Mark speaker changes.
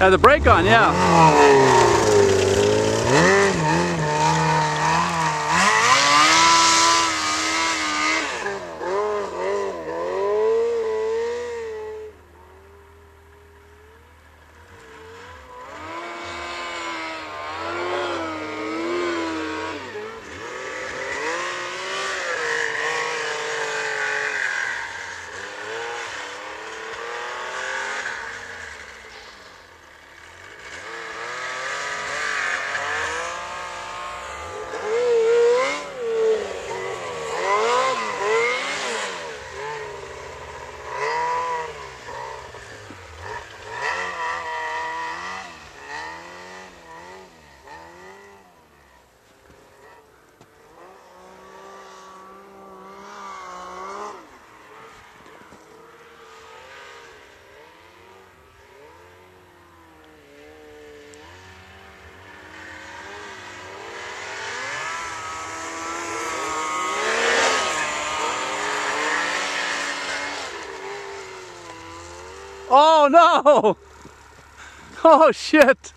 Speaker 1: Had the brake on, yeah. Oh no! Oh shit!